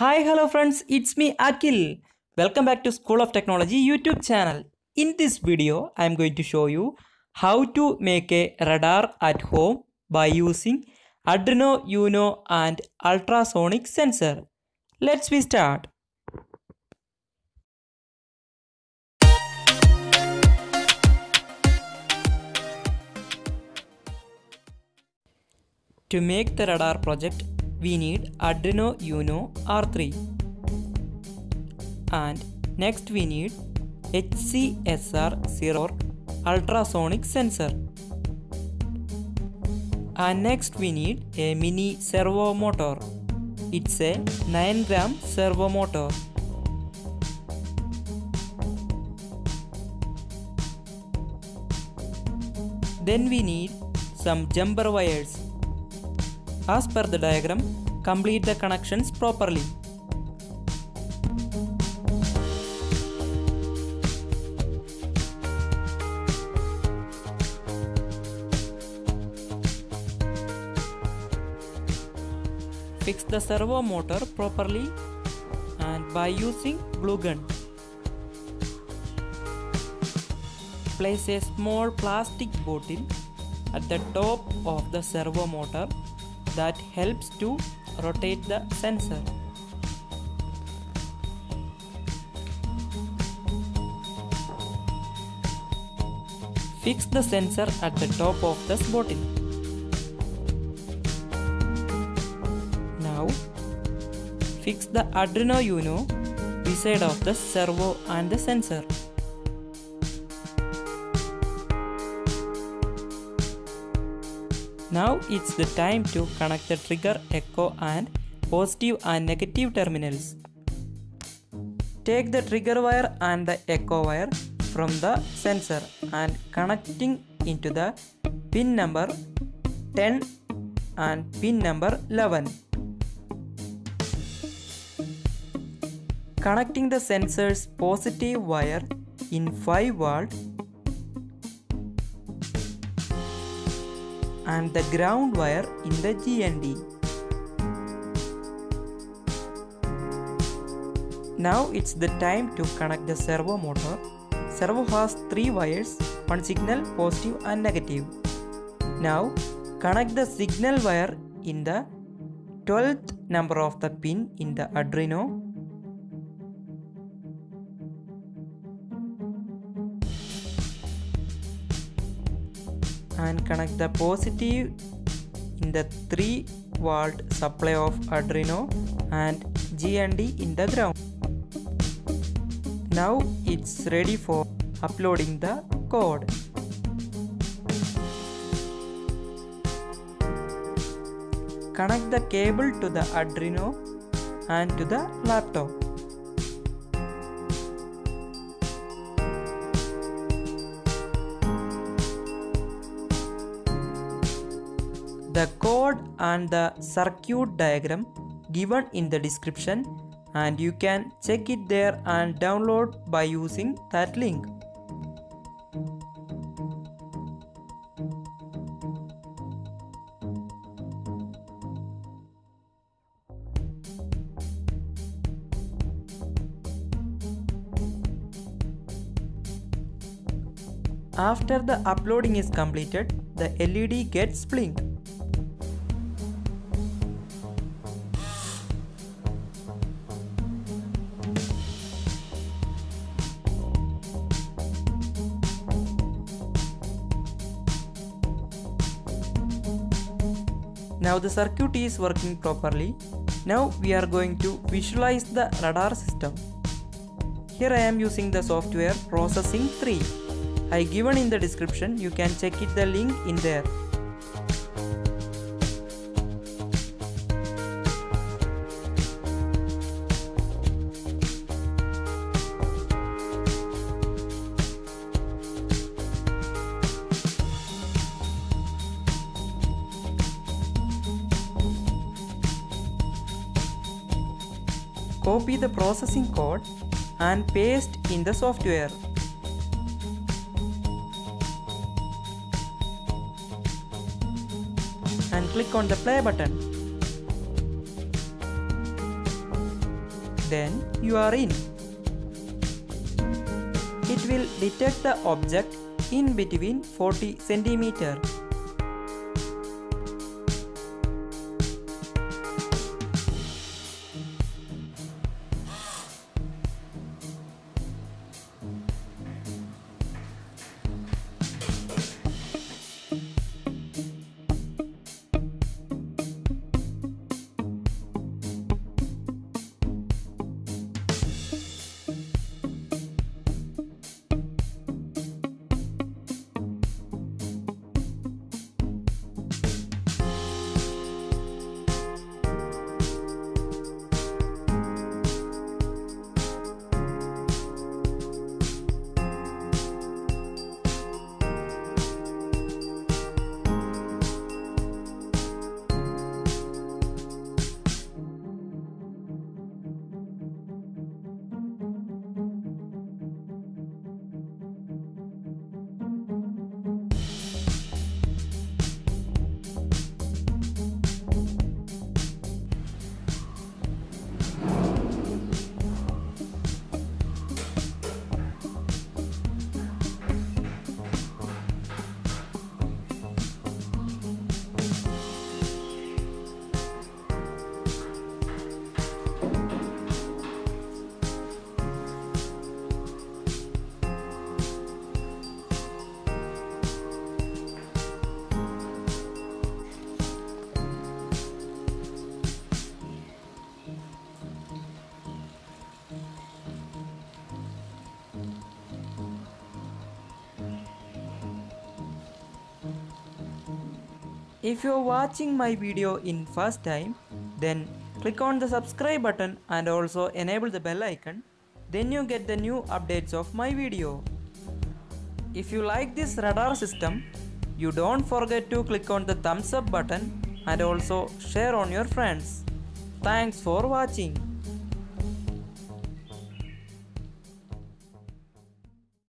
Hi, hello friends, it's me Akil. Welcome back to School of Technology YouTube channel. In this video, I am going to show you how to make a radar at home by using Arduino Uno and ultrasonic sensor. Let's we start. To make the radar project, we need Arduino Uno R3 and next we need HCSR0 ultrasonic sensor and next we need a mini servo motor. It's a 9 gram servo motor. Then we need some jumper wires. As per the diagram, complete the connections properly. Fix the servo motor properly and by using glue gun. Place a small plastic bottle at the top of the servo motor that helps to rotate the sensor. Fix the sensor at the top of the bottle. Now fix the Arduino Uno beside of the servo and the sensor. Now it's the time to connect the trigger echo and positive and negative terminals. Take the trigger wire and the echo wire from the sensor and connecting into the pin number 10 and pin number 11. Connecting the sensor's positive wire in 5 volt and the ground wire in the GND. Now it's the time to connect the servo motor. Servo has three wires, one signal positive and negative. Now connect the signal wire in the 12th number of the pin in the Arduino and connect the positive in the 3 volt supply of Arduino and GND in the ground. Now it's ready for uploading the code. Connect the cable to the Arduino and to the laptop. The code and the circuit diagram given in the description and you can check it there and download by using that link. After the uploading is completed, the LED gets blinked. Now the circuit is working properly. Now we are going to visualize the radar system. Here I am using the software Processing 3. I given in the description you can check it the link in there. Copy the processing code and paste in the software. And click on the play button. then you are in. It will detect the object in between 40 centimeter. If you are watching my video in first time, then click on the subscribe button and also enable the bell icon. Then you get the new updates of my video. If you like this radar system, you don't forget to click on the thumbs up button and also share on your friends. Thanks for watching.